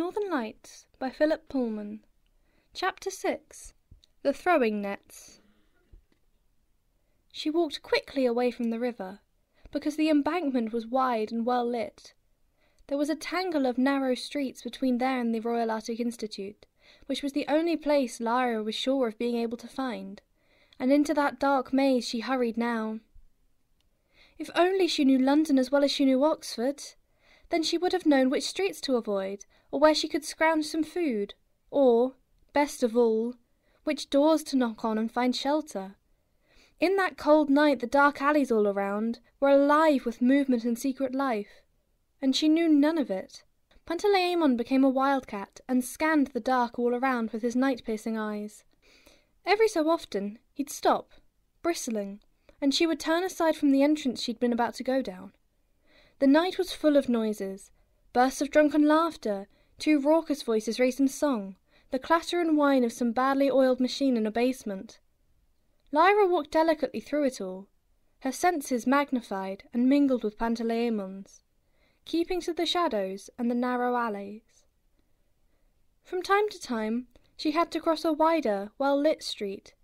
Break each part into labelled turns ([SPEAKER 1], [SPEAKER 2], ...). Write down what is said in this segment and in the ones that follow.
[SPEAKER 1] Northern Lights by Philip Pullman. Chapter 6 The Throwing Nets. She walked quickly away from the river, because the embankment was wide and well lit. There was a tangle of narrow streets between there and the Royal Arctic Institute, which was the only place Lyra was sure of being able to find, and into that dark maze she hurried now. If only she knew London as well as she knew Oxford! Then she would have known which streets to avoid, or where she could scrounge some food, or, best of all, which doors to knock on and find shelter. In that cold night the dark alleys all around were alive with movement and secret life, and she knew none of it. Pantalaimon became a wildcat and scanned the dark all around with his night piercing eyes. Every so often he'd stop, bristling, and she would turn aside from the entrance she'd been about to go down. The night was full of noises bursts of drunken laughter, two raucous voices raised in song, the clatter and whine of some badly oiled machine in a basement. Lyra walked delicately through it all, her senses magnified and mingled with Pantalaimon's, keeping to the shadows and the narrow alleys. From time to time she had to cross a wider, well lit street,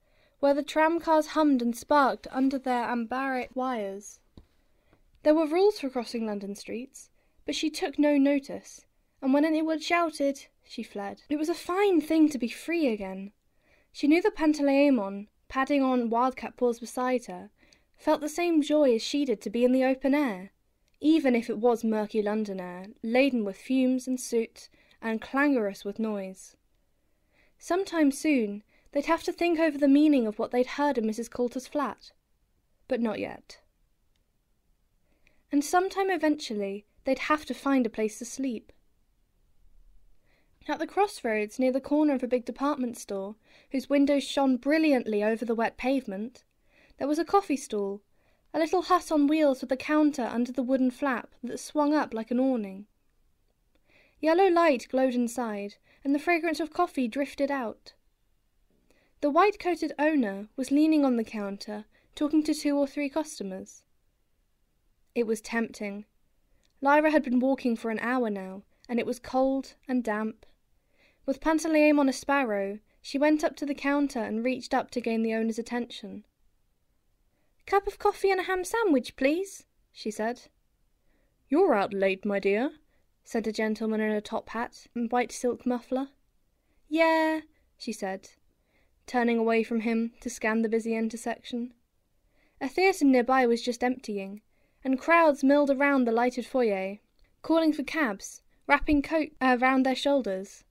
[SPEAKER 1] where the tramcars hummed and sparked under their anbaric wires. There were rules for crossing London streets, but she took no notice, and when anyone shouted, she fled. It was a fine thing to be free again. She knew that Pantalaimon, padding on wildcat paws beside her, felt the same joy as she did to be in the open air, even if it was murky London air, laden with fumes and soot, and clangorous with noise. Sometime soon they'd have to think over the meaning of what they'd heard in Mrs. Coulter's flat, but not yet and sometime eventually they'd have to find a place to sleep. At the crossroads near the corner of a big department store, whose windows shone brilliantly over the wet pavement, there was a coffee stall, a little hut on wheels with a counter under the wooden flap that swung up like an awning. Yellow light glowed inside, and the fragrance of coffee drifted out. The white coated owner was leaning on the counter, talking to two or three customers. It was tempting. Lyra had been walking for an hour now, and it was cold and damp. With Pantalaimon a sparrow, she went up to the counter and reached up to gain the owner's attention. Cup of coffee and a ham sandwich, please, she said.
[SPEAKER 2] You're out late, my dear, said a gentleman in a top hat and white silk muffler.
[SPEAKER 1] Yeah, she said, turning away from him to scan the busy intersection. A theatre nearby was just emptying, and crowds milled around the lighted foyer, calling for cabs, wrapping coats around uh, their shoulders.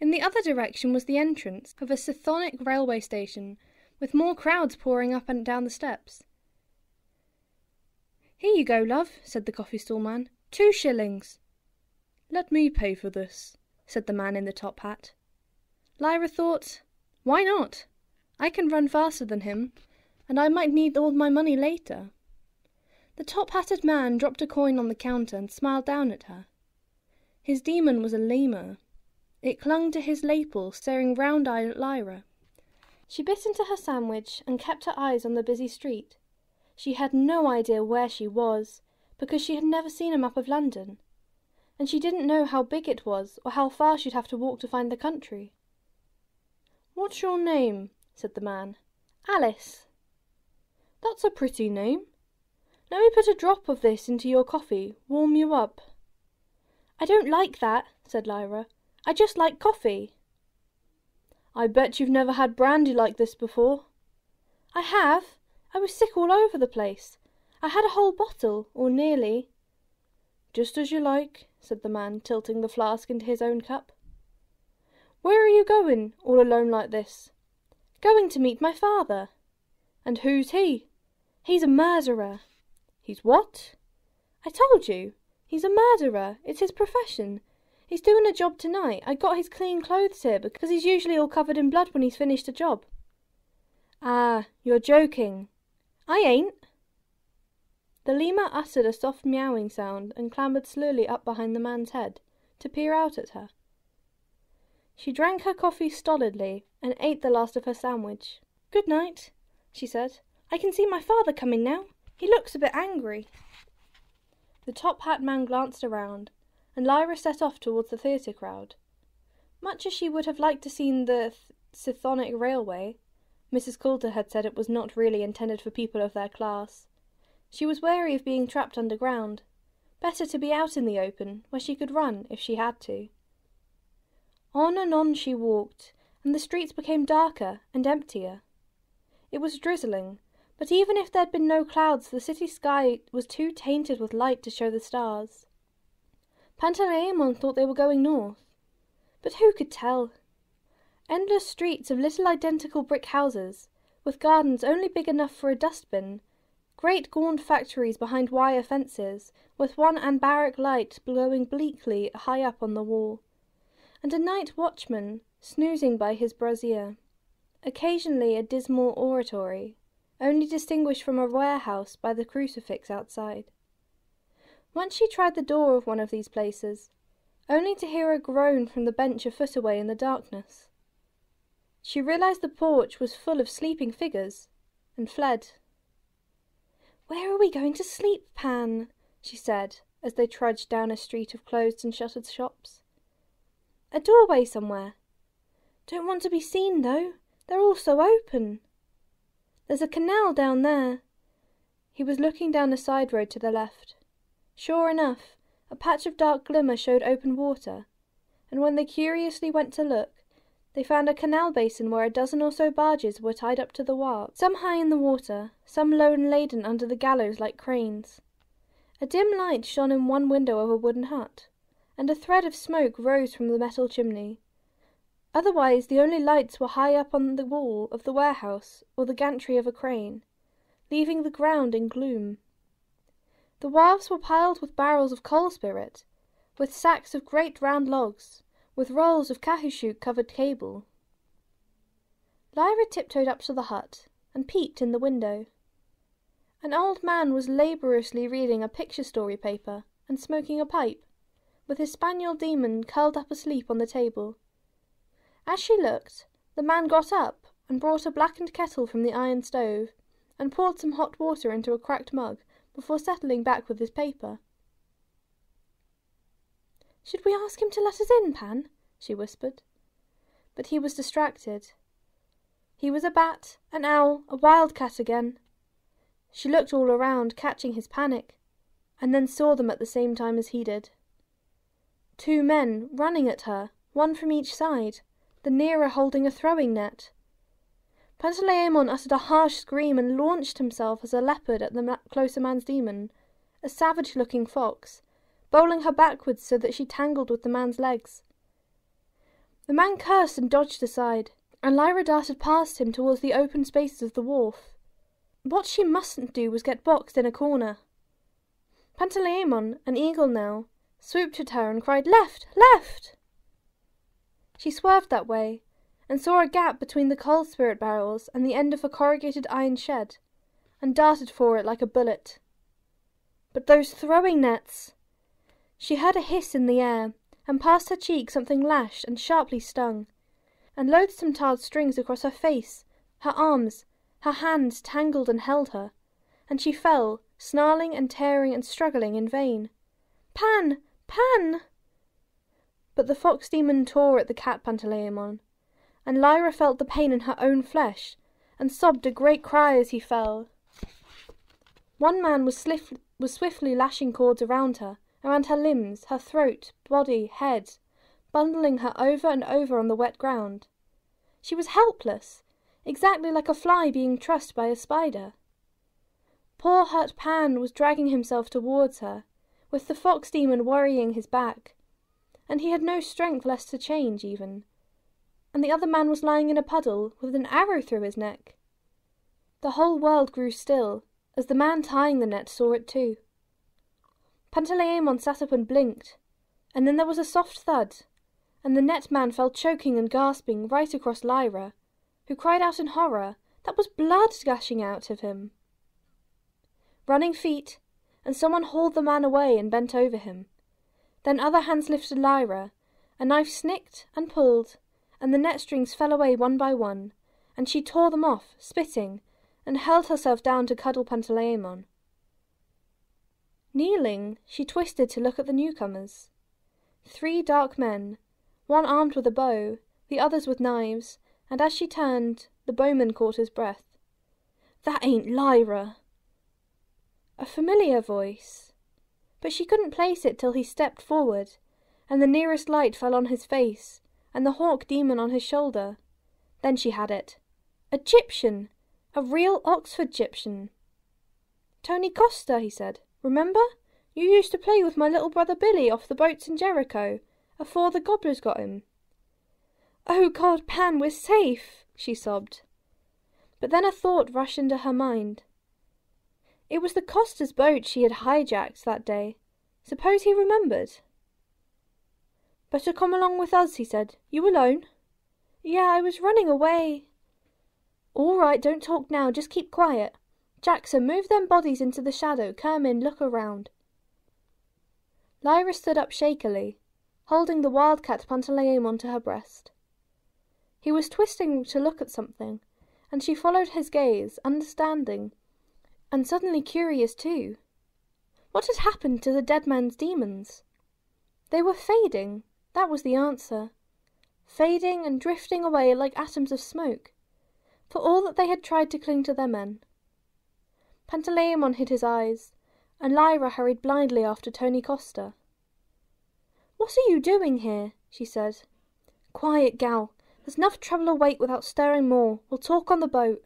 [SPEAKER 1] In the other direction was the entrance of a Chthonic railway station, with more crowds pouring up and down the steps. Here you go, love, said the coffee stall man. Two shillings.
[SPEAKER 2] Let me pay for this, said the man in the top hat.
[SPEAKER 1] Lyra thought, why not? I can run faster than him, and I might need all my money later. The top hatted man dropped a coin on the counter and smiled down at her. His demon was a lemur. It clung to his lapel, staring round eyed at Lyra. She bit into her sandwich and kept her eyes on the busy street. She had no idea where she was, because she had never seen a map of London, and she didn't know how big it was or how far she'd have to walk to find the country.
[SPEAKER 2] What's your name? said the man.
[SPEAKER 1] Alice.
[SPEAKER 2] That's a pretty name. Let me put a drop of this into your coffee, warm you up.
[SPEAKER 1] I don't like that, said Lyra. I just like coffee.
[SPEAKER 2] I bet you've never had brandy like this before.
[SPEAKER 1] I have. I was sick all over the place. I had a whole bottle, or nearly.
[SPEAKER 2] Just as you like, said the man, tilting the flask into his own cup.
[SPEAKER 1] Where are you going, all alone like this? Going to meet my father.
[SPEAKER 2] And who's he?
[SPEAKER 1] He's a murderer.
[SPEAKER 2] He's what?
[SPEAKER 1] I told you. He's a murderer. It's his profession. He's doing a job tonight. I got his clean clothes here because he's usually all covered in blood when he's finished a job.
[SPEAKER 2] Ah, you're joking.
[SPEAKER 1] I ain't.
[SPEAKER 2] The lemur uttered a soft meowing sound and clambered slowly up behind the man's head to peer out at her. She drank her coffee stolidly and ate the last of her sandwich.
[SPEAKER 1] Good night, she said. I can see my father coming now. He looks a bit angry.
[SPEAKER 2] The top hat man glanced around, and Lyra set off towards the theatre crowd. Much as she would have liked to see the Chthonic Railway, Mrs. Coulter had said it was not really intended for people of their class. She was wary of being trapped underground. Better to be out in the open, where she could run if she had to. On and on she walked, and the streets became darker and emptier. It was drizzling, but even if there'd been no clouds, the city sky was too tainted with light to show the stars. Pantalaimon thought they were going north, but who could tell? Endless streets of little identical brick houses, with gardens only big enough for a dustbin, great gaunt factories behind wire fences, with one anbaric light glowing bleakly high up on the wall, and a night watchman snoozing by his brazier. Occasionally a dismal oratory, only distinguished from a warehouse by the crucifix outside. Once she tried the door of one of these places, only to hear a groan from the bench a foot away in the darkness. She realized the porch was full of sleeping figures, and fled. Where are we going to sleep, Pan? she said, as they trudged down a street of closed and shuttered shops. A doorway somewhere. Don't want to be seen, though. They're all so open. There's a canal down there. He was looking down a side road to the left. Sure enough, a patch of dark glimmer showed open water, and when they curiously went to look, they found a canal basin where a dozen or so barges were tied up to the wharf, some high in the water, some low and laden under the gallows like cranes. A dim light shone in one window of a wooden hut, and a thread of smoke rose from the metal chimney. Otherwise, the only lights were high up on the wall of the warehouse or the gantry of a crane, leaving the ground in gloom. The wharves were piled with barrels of coal spirit, with sacks of great round logs, with rolls of caoutchouc covered cable. Lyra tiptoed up to the hut and peeped in the window. An old man was laboriously reading a picture story paper and smoking a pipe, with his spaniel demon curled up asleep on the table. As she looked, the man got up and brought a blackened kettle from the iron stove and poured some hot water into a cracked mug before settling back with his paper. Should we ask him to let us in, Pan? she whispered. But he was distracted. He was a bat, an owl, a wildcat again. She looked all around, catching his panic, and then saw them at the same time as he did. Two men running at her, one from each side, the nearer holding a throwing net. Pantalaimon uttered a harsh scream and launched himself as a leopard at the closer man's demon, a savage looking fox, bowling her backwards so that she tangled with the man's legs. The man cursed and dodged aside, and Lyra darted past him towards the open spaces of the wharf. What she mustn't do was get boxed in a corner. Pantalaimon, an eagle now, swooped at her and cried, Left! Left! She swerved that way, and saw a gap between the coal spirit barrels and the end of a corrugated iron shed, and darted for it like a bullet. But those throwing nets! She heard a hiss in the air, and past her cheek something lashed and sharply stung, and loathsome tarred strings across her face, her arms, her hands tangled and held her, and she fell, snarling and tearing and struggling in vain. Pan! Pan! But the fox demon tore at the cat Pantalaimon, and Lyra felt the pain in her own flesh, and sobbed a great cry as he fell. One man was, was swiftly lashing cords around her, around her limbs, her throat, body, head, bundling her over and over on the wet ground. She was helpless, exactly like a fly being trussed by a spider. Poor hurt Pan was dragging himself towards her, with the fox demon worrying his back, and he had no strength left to change even and the other man was lying in a puddle with an arrow through his neck. The whole world grew still, as the man tying the net saw it too. Pantalaimon sat up and blinked, and then there was a soft thud, and the net man fell choking and gasping right across Lyra, who cried out in horror that was blood gushing out of him. Running feet, and someone hauled the man away and bent over him. Then other hands lifted Lyra, a knife snicked and pulled, and the net strings fell away one by one, and she tore them off, spitting, and held herself down to cuddle Pantalaimon. Kneeling, she twisted to look at the newcomers. Three dark men, one armed with a bow, the others with knives, and as she turned, the bowman caught his breath. That ain't Lyra! A familiar voice. But she couldn't place it till he stepped forward, and the nearest light fell on his face, and the hawk demon on his shoulder. Then she had it. Gyptian! A real Oxford Gyptian! Tony Costa, he said. Remember? You used to play with my little brother Billy off the boats in Jericho, afore the gobblers got him. Oh God, Pan, we're safe, she sobbed. But then a thought rushed into her mind. It was the Costa's boat she had hijacked that day. Suppose he remembered? Better come along with us, he said. You alone? Yeah, I was running away. All right, don't talk now, just keep quiet. Jackson, move them bodies into the shadow. Kermin, look around. Lyra stood up shakily, holding the wildcat Pantalaimon to her breast. He was twisting to look at something, and she followed his gaze, understanding, and suddenly curious too. What had happened to the dead man's demons? They were fading, that was the answer. Fading and drifting away like atoms of smoke, for all that they had tried to cling to their men. Pantalaimon hid his eyes, and Lyra hurried blindly after Tony Costa. What are you doing here? she said. Quiet, gal. There's enough trouble await without stirring more. We'll talk on the boat.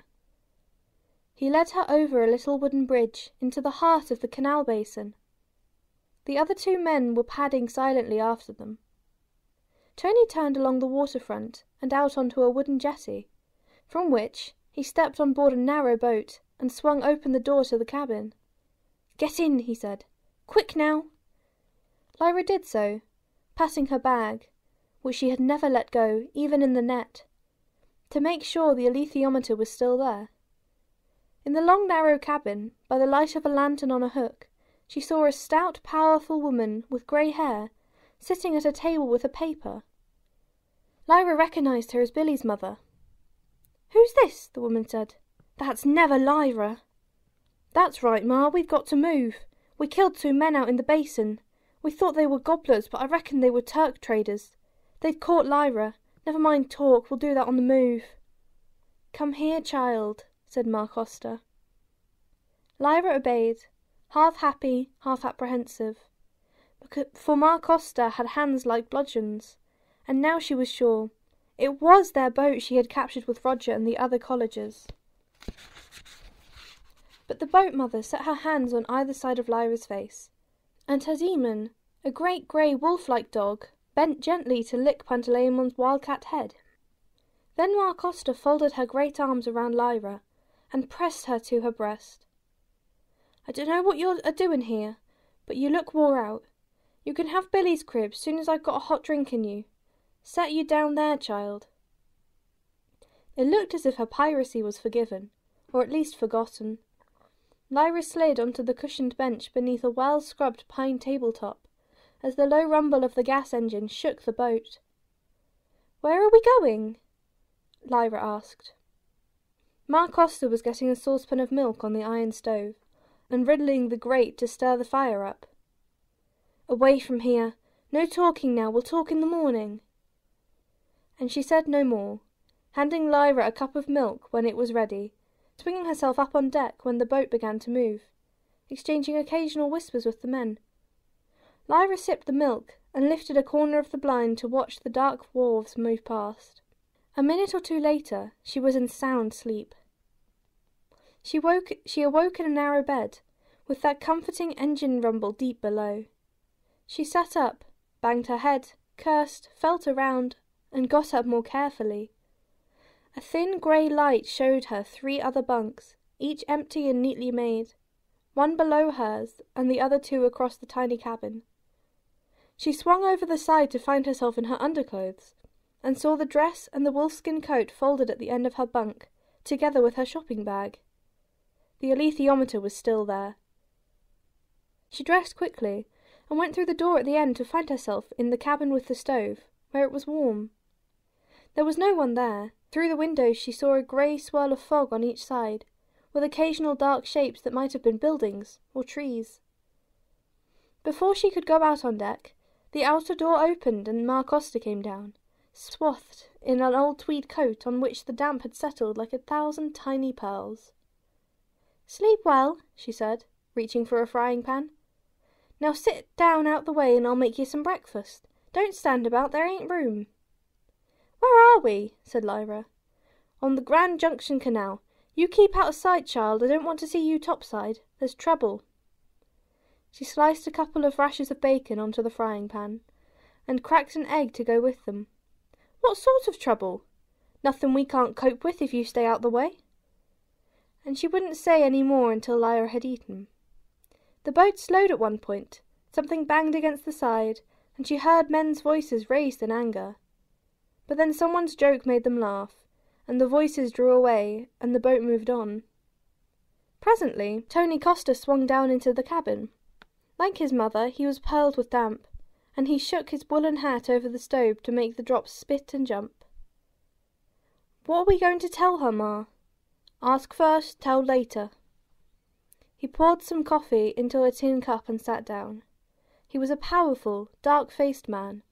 [SPEAKER 2] He led her over a little wooden bridge into the heart of the canal basin. The other two men were padding silently after them. Tony turned along the waterfront and out onto a wooden jetty, from which he stepped on board a narrow boat and swung open the door to the cabin. Get in, he said. Quick now! Lyra did so, passing her bag, which she had never let go, even in the net, to make sure the alethiometer was still there. In the long narrow cabin, by the light of a lantern on a hook, she saw a stout, powerful woman with grey hair sitting at a table with a paper. Lyra recognized her as Billy's mother. Who's this? the woman said. That's never Lyra. That's right, Ma, we've got to move. We killed two men out in the basin. We thought they were gobblers, but I reckon they were Turk traders. They'd caught Lyra. Never mind talk, we'll do that on the move. Come here, child, said Ma Costa. Lyra obeyed, half happy, half apprehensive. For Ma Costa had hands like bludgeons, and now she was sure it was their boat she had captured with Roger and the other collegers. But the boat mother set her hands on either side of Lyra's face, and her demon, a great grey wolf like dog, bent gently to lick Pantalaimon's wildcat head. Then Ma Costa folded her great arms around Lyra and pressed her to her breast. I don't know what you're a doing here, but you look wore out. You can have Billy's crib soon as I've got a hot drink in you. Set you down there, child. It looked as if her piracy was forgiven, or at least forgotten. Lyra slid onto the cushioned bench beneath a well scrubbed pine tabletop as the low rumble of the gas engine shook the boat. Where are we going? Lyra asked. Ma Costa was getting a saucepan of milk on the iron stove and riddling the grate to stir the fire up. Away from here. No talking now. We'll talk in the morning. And she said no more, handing Lyra a cup of milk when it was ready, swinging herself up on deck when the boat began to move, exchanging occasional whispers with the men. Lyra sipped the milk and lifted a corner of the blind to watch the dark wharves move past. A minute or two later, she was in sound sleep. She woke she awoke in a narrow bed, with that comforting engine rumble deep below. She sat up, banged her head, cursed, felt around, and got up more carefully. A thin grey light showed her three other bunks, each empty and neatly made, one below hers and the other two across the tiny cabin. She swung over the side to find herself in her underclothes, and saw the dress and the wolfskin coat folded at the end of her bunk, together with her shopping bag. The alethiometer was still there. She dressed quickly and went through the door at the end to find herself in the cabin with the stove, where it was warm. There was no one there. Through the windows she saw a grey swirl of fog on each side, with occasional dark shapes that might have been buildings or trees. Before she could go out on deck, The outer door opened and Ma Costa came down, swathed in an old tweed coat on which the damp had settled like a thousand tiny pearls. Sleep well, she said, reaching for a frying pan. Now sit down out the way and I'll make you some breakfast. Don't stand about, there ain't room. Where are we? said Lyra. On the Grand Junction Canal. You keep out of sight, child. I don't want to see you topside. There's trouble. She sliced a couple of rashers of bacon onto the frying pan, and cracked an egg to go with them. What sort of trouble? Nothing we can't cope with if you stay out the way. And she wouldn't say any more until Lyra had eaten. The boat slowed at one point. Something banged against the side, and she heard men's voices raised in anger. But then someone's joke made them laugh, and the voices drew away, and the boat moved on. Presently, Tony Costa swung down into the cabin. Like his mother, he was pearled with damp, and he shook his woolen hat over the stove to make the drops spit and jump. What are we going to tell her, Ma? Ask first, tell later. He poured some coffee into a tin cup and sat down. He was a powerful, dark faced man.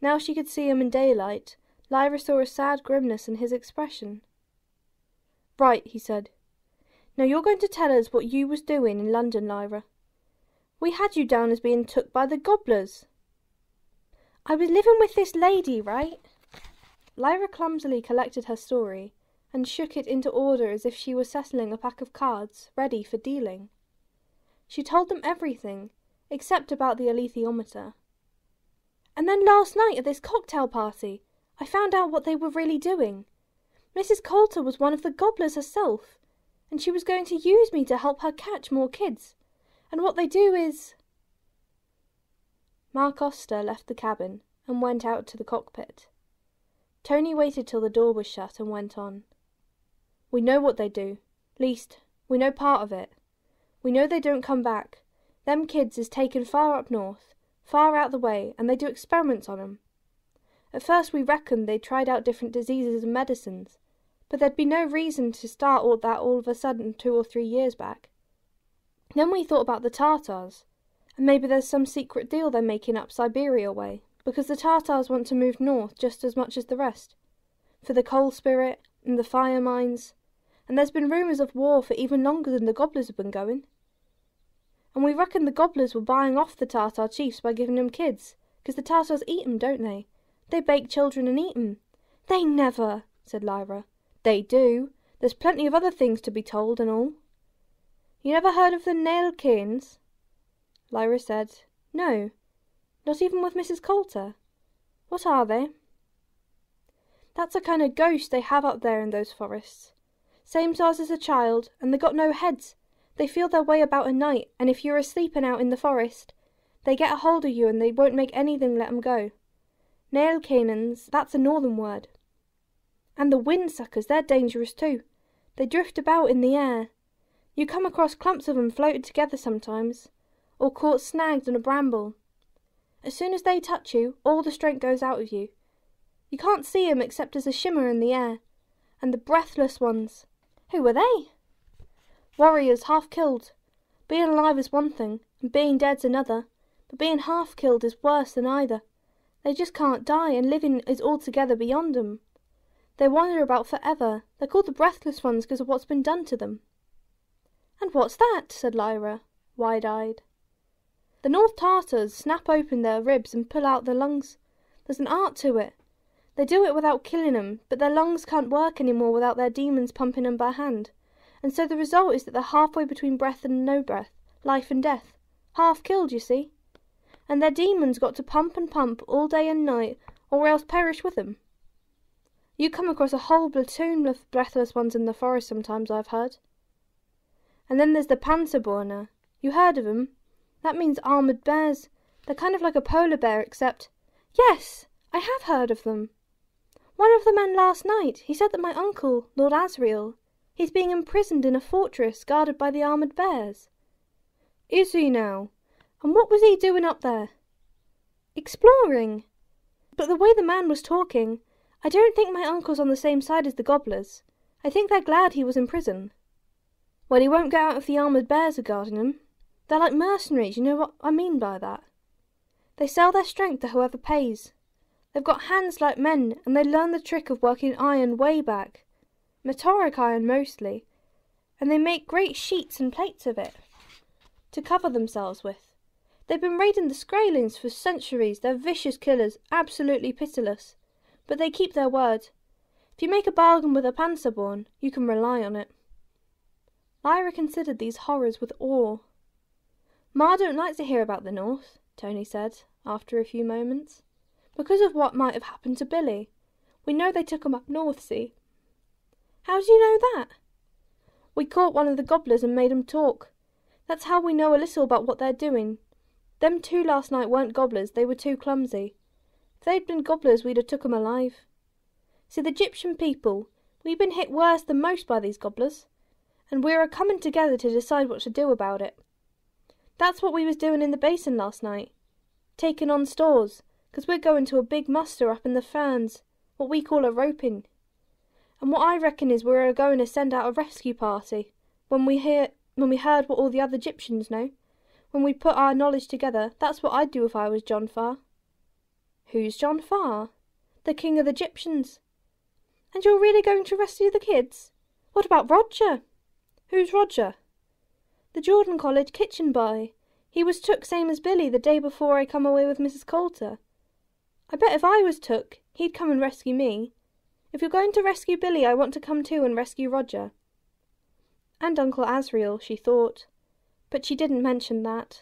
[SPEAKER 2] Now she could see him in daylight. Lyra saw a sad grimness in his expression. Right, he said. Now you're going to tell us what you was doing in London, Lyra. We had you down as being took by the gobblers. I was living with this lady, right? Lyra clumsily collected her story and shook it into order as if she were settling a pack of cards ready for dealing. She told them everything, except about the alethiometer. And then last night at this cocktail party, I found out what they were really doing. Mrs. Coulter was one of the gobblers herself, and she was going to use me to help her catch more kids. And what they do is. Ma Costa left the cabin and went out to the cockpit. Tony waited till the door was shut and went on. We know what they do. Least, we know part of it. We know they don't come back. Them kids is taken far up north, far out the way, and they do experiments on 'em. At first we reckoned they tried out different diseases and medicines, but there'd be no reason to start all that all of a sudden two or three years back. Then we thought about the Tartars, and maybe there's some secret deal they're making up Siberia way, because the Tartars want to move north just as much as the rest. For the coal spirit and the fire mines, and there's been rumours of war for even longer than the gobblers have been going. And we reckon the gobblers were buying off the Tartar chiefs by giving 'em kids, 'cause the Tartars eat 'em, don't they? They bake children and eat 'em. They never, said Lyra. They do. There's plenty of other things to be told and all. You never heard of the Nälkäinens? Lyra said, No, not even with Mrs. Coulter. What are they? That's a kind of ghost they have up there in those forests. Same size as a child, and they got no heads. They feel their way about at night, and if you're asleeping out in the forest, they get a hold of you and they won't make anything let 'em go. Nälkäinens, that's a northern word. And the wind suckers, they're dangerous too. They drift about in the air. You come across clumps of 'em floated together sometimes, or caught snagged in a bramble. As soon as they touch you, all the strength goes out of you. You can't see 'em except as a shimmer in the air. And the breathless ones, who were they? Warriors half killed. Being alive is one thing, and being dead's another, but being half killed is worse than either. They just can't die, and living is altogether beyond 'em. They wander about forever. They're called the breathless ones because of what's been done to them. And what's that? said Lyra, wide eyed. The North Tartars snap open their ribs and pull out their lungs. There's an art to it. They do it without killing 'em, but their lungs can't work any more without their demons pumping 'em by hand. And so the result is that they're halfway between breath and no breath, life and death. Half killed, you see. And their demons got to pump and pump all day and night, or else perish with 'em. You come across a whole platoon of breathless ones in the forest sometimes, I've heard. And then there's the panserbjørne. You heard of 'em? That means armoured bears. They're kind of like a polar bear, except. Yes, I have heard of them. One of the men last night, he said that my uncle, Lord Asriel, he's being imprisoned in a fortress guarded by the armoured bears. Is he now? And what was he doing up there? Exploring. But the way the man was talking, I don't think my uncle's on the same side as the gobblers. I think they're glad he was in prison. Well, he won't get out if the armoured bears are guarding him. They're like mercenaries, you know what I mean by that. They sell their strength to whoever pays. They've got hands like men, and they learn the trick of working iron way back. Meteoric iron mostly. And they make great sheets and plates of it to cover themselves with. They've been raiding the Skraelings for centuries. They're vicious killers, absolutely pitiless. But they keep their word. If you make a bargain with a panserbjørn, you can rely on it. Lyra considered these horrors with awe. Ma don't like to hear about the North, Tony said, after a few moments, because of what might have happened to Billy. We know they took him up north, see? How do you know that? We caught one of the gobblers and made him talk. That's how we know a little about what they're doing. Them two last night weren't gobblers, they were too clumsy. If they'd been gobblers, we'd have took 'em alive. See, the Gyptian people, we've been hit worse than most by these gobblers, and we're a coming together to decide what to do about it. That's what we was doing in the basin last night, taking on stores, 'cause we're going to a big muster up in the Fens, what we call a roping. And what I reckon is we're a going to send out a rescue party when we hear when we heard what all the other Gyptians know. When we put our knowledge together, that's what I'd do if I was John Faa. Who's John Faa? The king of the Gyptians. And you're really going to rescue the kids? What about Roger? Who's Roger? The Jordan College kitchen boy. He was took same as Billy the day before I come away with Mrs. Coulter. I bet if I was took, he'd come and rescue me. If you're going to rescue Billy, I want to come too and rescue Roger. And Uncle Asriel, she thought. But she didn't mention that.